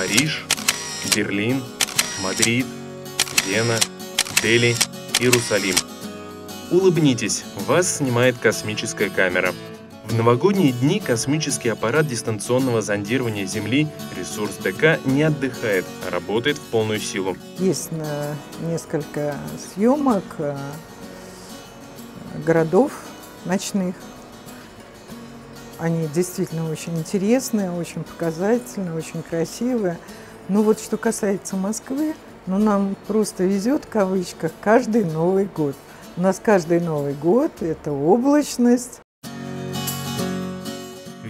Париж, Берлин, Мадрид, Вена, Дели, Иерусалим. Улыбнитесь, вас снимает космическая камера. В новогодние дни космический аппарат дистанционного зондирования Земли «Ресурс ДК» не отдыхает, а работает в полную силу. Есть э, несколько съемок э, городов ночных. Они действительно очень интересные, очень показательные, очень красивые. Но вот что касается Москвы, ну нам просто везет, в кавычках, каждый Новый год. У нас каждый Новый год – это облачность,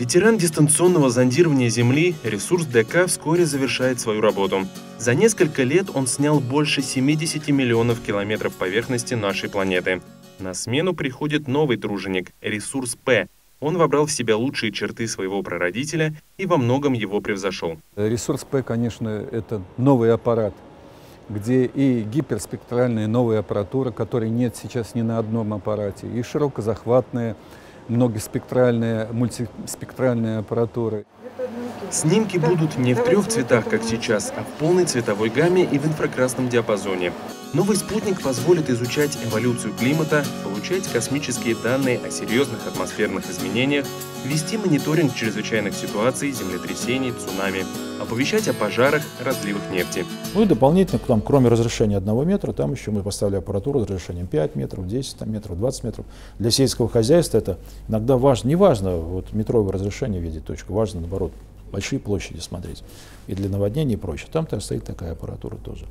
Ветеран дистанционного зондирования Земли ресурс ДК вскоре завершает свою работу. За несколько лет он снял больше 70 миллионов километров поверхности нашей планеты. На смену приходит новый труженик – ресурс П. Он вобрал в себя лучшие черты своего прародителя и во многом его превзошел. Ресурс П, конечно, это новый аппарат, где и гиперспектральная новая аппаратура, которой нет сейчас ни на одном аппарате, и широкозахватная многоспектральные, мультиспектральные аппаратуры. Снимки будут не в трех цветах, как сейчас, а в полной цветовой гамме и в инфракрасном диапазоне. Новый спутник позволит изучать эволюцию климата, получать космические данные о серьезных атмосферных изменениях, вести мониторинг чрезвычайных ситуаций, землетрясений, цунами, оповещать о пожарах, разливах нефти. Ну и дополнительно, там, кроме разрешения одного метра, там еще мы поставили аппаратуру с разрешением 5 метров, 10 там, метров, 20 метров. Для сельского хозяйства это иногда важно, не важно вот, метровое разрешение видеть точку, важно наоборот большие площади смотреть. И для наводнений и прочее. Там-то стоит такая аппаратура тоже.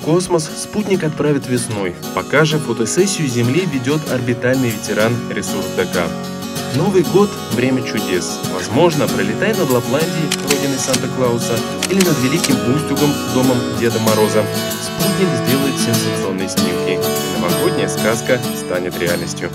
В космос спутник отправит весной, пока же фотосессию Земли ведет орбитальный ветеран ресурс ДК. Новый год – время чудес. Возможно, пролетая над Лапландией, родиной Санта-Клауса, или над Великим Устюгом, домом Деда Мороза, спутник сделает сенсационные снимки, и новогодняя сказка станет реальностью.